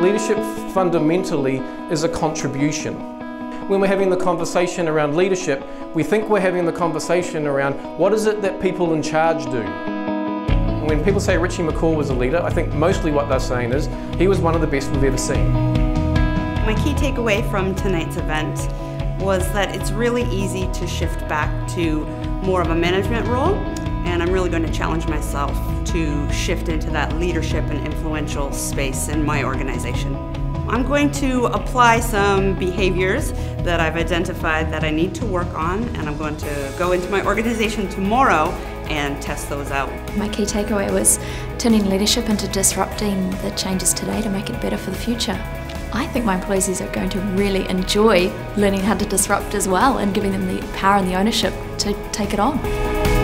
Leadership fundamentally is a contribution. When we're having the conversation around leadership, we think we're having the conversation around what is it that people in charge do. When people say Richie McCaw was a leader, I think mostly what they're saying is he was one of the best we've ever seen. My key takeaway from tonight's event was that it's really easy to shift back to more of a management role and I'm really going to challenge myself to shift into that leadership and influential space in my organization. I'm going to apply some behaviors that I've identified that I need to work on and I'm going to go into my organization tomorrow and test those out. My key takeaway was turning leadership into disrupting the changes today to make it better for the future. I think my employees are going to really enjoy learning how to disrupt as well and giving them the power and the ownership to take it on.